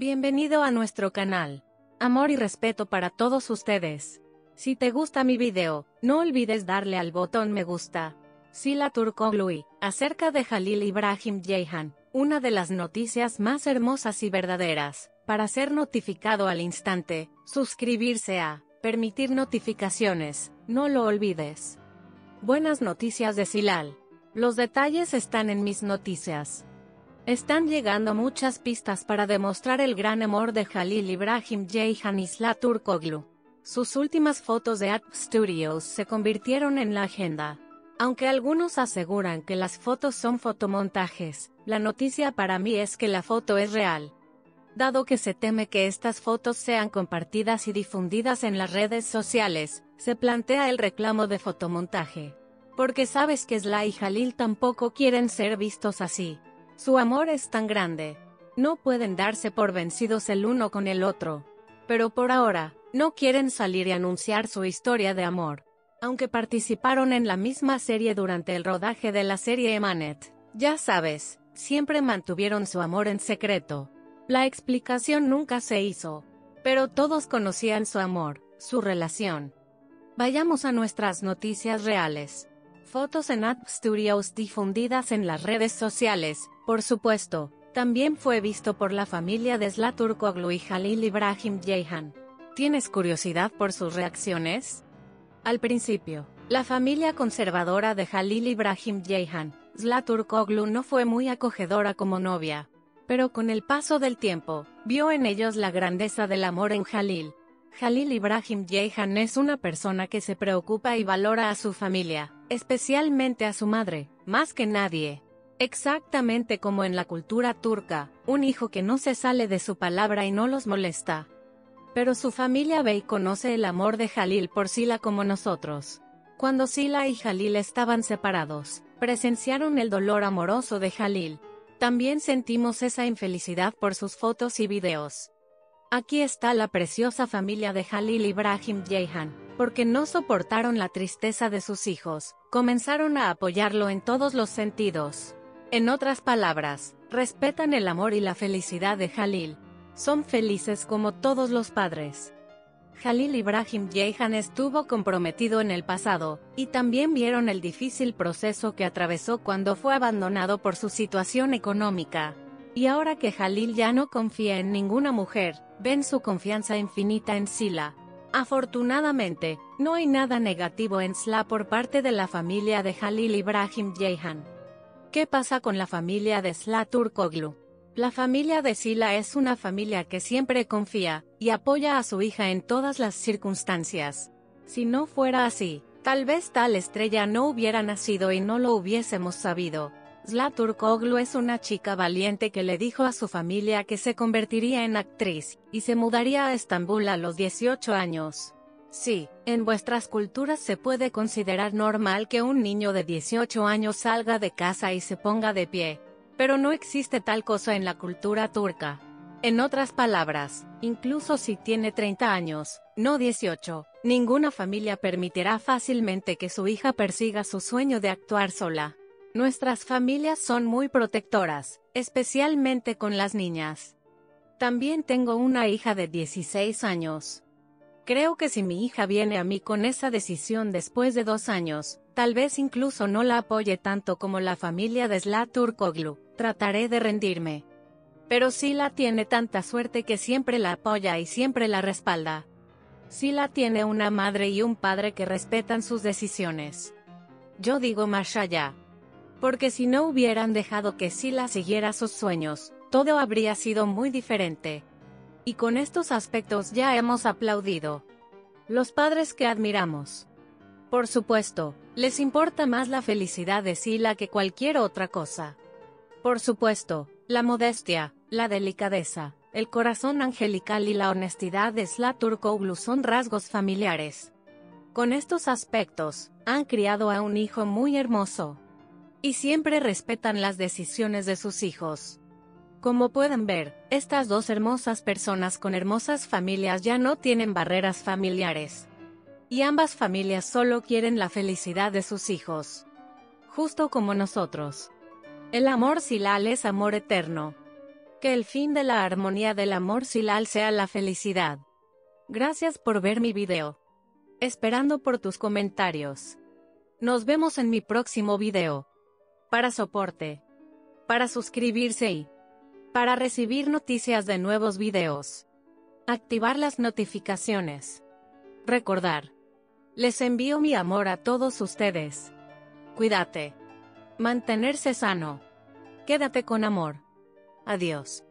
Bienvenido a nuestro canal. Amor y respeto para todos ustedes. Si te gusta mi video, no olvides darle al botón me gusta. Sila Turkoglu acerca de Jalil Ibrahim Jehan, una de las noticias más hermosas y verdaderas. Para ser notificado al instante, suscribirse a, permitir notificaciones, no lo olvides. Buenas noticias de Silal. Los detalles están en mis noticias. Están llegando muchas pistas para demostrar el gran amor de Jalil Ibrahim Ceyhan Isla Turkoglu. Sus últimas fotos de App Studios se convirtieron en la agenda. Aunque algunos aseguran que las fotos son fotomontajes, la noticia para mí es que la foto es real. Dado que se teme que estas fotos sean compartidas y difundidas en las redes sociales, se plantea el reclamo de fotomontaje. Porque sabes que Sly y Jalil tampoco quieren ser vistos así. Su amor es tan grande. No pueden darse por vencidos el uno con el otro. Pero por ahora, no quieren salir y anunciar su historia de amor. Aunque participaron en la misma serie durante el rodaje de la serie Emanet, ya sabes, siempre mantuvieron su amor en secreto. La explicación nunca se hizo. Pero todos conocían su amor, su relación. Vayamos a nuestras noticias reales. Fotos en App Studios difundidas en las redes sociales, por supuesto, también fue visto por la familia de Zlaturkoglu y Jalil Ibrahim Jehan. ¿Tienes curiosidad por sus reacciones? Al principio, la familia conservadora de Jalil Ibrahim Jehan, Zlaturkoglu no fue muy acogedora como novia. Pero con el paso del tiempo, vio en ellos la grandeza del amor en Jalil, Jalil Ibrahim Jehan es una persona que se preocupa y valora a su familia, especialmente a su madre, más que nadie. Exactamente como en la cultura turca, un hijo que no se sale de su palabra y no los molesta. Pero su familia ve y conoce el amor de Jalil por Sila como nosotros. Cuando Sila y Jalil estaban separados, presenciaron el dolor amoroso de Jalil. También sentimos esa infelicidad por sus fotos y videos. Aquí está la preciosa familia de Jalil Ibrahim Jehan, porque no soportaron la tristeza de sus hijos, comenzaron a apoyarlo en todos los sentidos. En otras palabras, respetan el amor y la felicidad de Jalil. Son felices como todos los padres. Jalil Ibrahim Jehan estuvo comprometido en el pasado, y también vieron el difícil proceso que atravesó cuando fue abandonado por su situación económica. Y ahora que Jalil ya no confía en ninguna mujer, ven su confianza infinita en Sila. Afortunadamente, no hay nada negativo en Sla por parte de la familia de Jalil Ibrahim Jehan. ¿Qué pasa con la familia de Sla Turkoglu? La familia de Sila es una familia que siempre confía y apoya a su hija en todas las circunstancias. Si no fuera así, tal vez tal estrella no hubiera nacido y no lo hubiésemos sabido. Zlaturkoglu es una chica valiente que le dijo a su familia que se convertiría en actriz, y se mudaría a Estambul a los 18 años. Sí, en vuestras culturas se puede considerar normal que un niño de 18 años salga de casa y se ponga de pie. Pero no existe tal cosa en la cultura turca. En otras palabras, incluso si tiene 30 años, no 18, ninguna familia permitirá fácilmente que su hija persiga su sueño de actuar sola. Nuestras familias son muy protectoras, especialmente con las niñas. También tengo una hija de 16 años. Creo que si mi hija viene a mí con esa decisión después de dos años, tal vez incluso no la apoye tanto como la familia de Slaturkoglu, trataré de rendirme. Pero Sila tiene tanta suerte que siempre la apoya y siempre la respalda. Sila tiene una madre y un padre que respetan sus decisiones. Yo digo más allá, porque si no hubieran dejado que Sila siguiera sus sueños, todo habría sido muy diferente. Y con estos aspectos ya hemos aplaudido. Los padres que admiramos. Por supuesto, les importa más la felicidad de Sila que cualquier otra cosa. Por supuesto, la modestia, la delicadeza, el corazón angelical y la honestidad de Slaturkoglu son rasgos familiares. Con estos aspectos, han criado a un hijo muy hermoso, y siempre respetan las decisiones de sus hijos. Como pueden ver, estas dos hermosas personas con hermosas familias ya no tienen barreras familiares. Y ambas familias solo quieren la felicidad de sus hijos. Justo como nosotros. El amor silal es amor eterno. Que el fin de la armonía del amor silal sea la felicidad. Gracias por ver mi video. Esperando por tus comentarios. Nos vemos en mi próximo video. Para soporte. Para suscribirse y para recibir noticias de nuevos videos. Activar las notificaciones. Recordar. Les envío mi amor a todos ustedes. Cuídate. Mantenerse sano. Quédate con amor. Adiós.